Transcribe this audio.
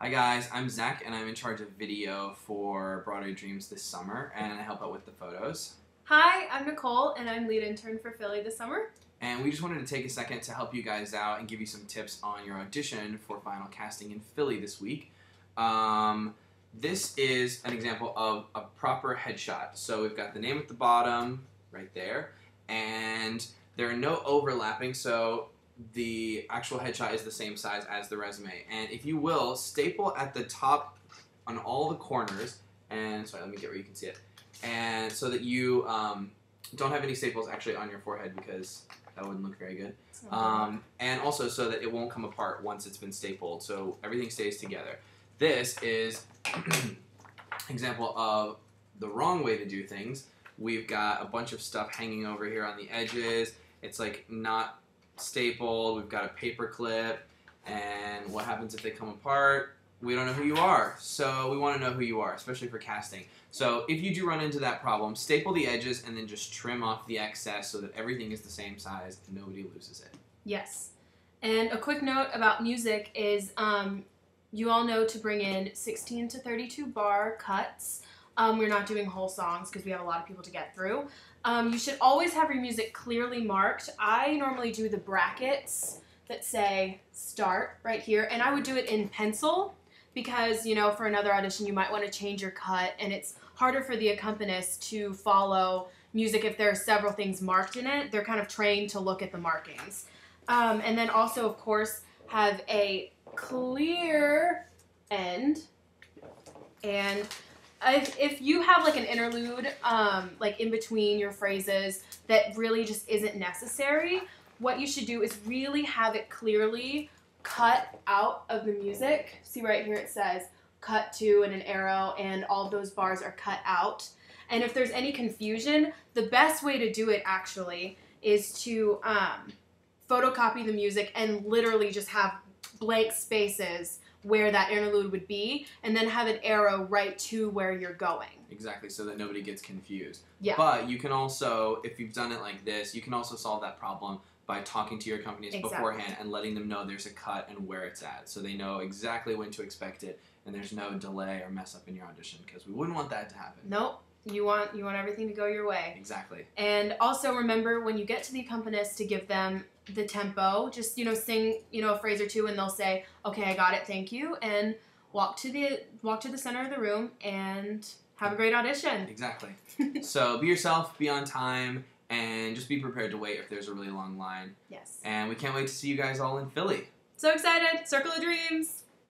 Hi guys, I'm Zach and I'm in charge of video for Broadway Dreams this summer and I help out with the photos. Hi, I'm Nicole and I'm lead intern for Philly this summer. And we just wanted to take a second to help you guys out and give you some tips on your audition for final casting in Philly this week. Um, this is an example of a proper headshot. So we've got the name at the bottom right there and there are no overlapping so the actual headshot is the same size as the resume. And if you will, staple at the top on all the corners, and sorry, let me get where you can see it, and so that you um, don't have any staples actually on your forehead because that wouldn't look very good. Um, and also so that it won't come apart once it's been stapled, so everything stays together. This is example of the wrong way to do things. We've got a bunch of stuff hanging over here on the edges. It's like not stapled. We've got a paper clip. And what happens if they come apart? We don't know who you are. So we want to know who you are, especially for casting. So if you do run into that problem, staple the edges and then just trim off the excess so that everything is the same size and nobody loses it. Yes. And a quick note about music is um, you all know to bring in 16 to 32 bar cuts. Um, we're not doing whole songs because we have a lot of people to get through. Um, you should always have your music clearly marked. I normally do the brackets that say start right here, and I would do it in pencil because, you know, for another audition, you might want to change your cut, and it's harder for the accompanist to follow music if there are several things marked in it. They're kind of trained to look at the markings. Um, and then also, of course, have a clear end and if, if you have like an interlude um, like in between your phrases that really just isn't necessary what you should do is really have it clearly cut out of the music. See right here it says cut to and an arrow and all those bars are cut out. And if there's any confusion the best way to do it actually is to um, photocopy the music and literally just have blank spaces where that interlude would be and then have an arrow right to where you're going. Exactly, so that nobody gets confused. Yeah. But you can also, if you've done it like this, you can also solve that problem by talking to your accompanist Exactly. beforehand and letting them know there's a cut and where it's at. So they know exactly when to expect it and there's no delay or mess up in your audition because we wouldn't want that to happen. Nope. You want you want everything to go your way. Exactly. And also remember when you get to the accompanist to give them the tempo, just you know sing, you know, a phrase or two and they'll say, "Okay, I got it. Thank you." And walk to the walk to the center of the room and have a great audition. Exactly. so be yourself, be on time, and just be prepared to wait if there's a really long line. Yes. And we can't wait to see you guys all in Philly. So excited. Circle of Dreams.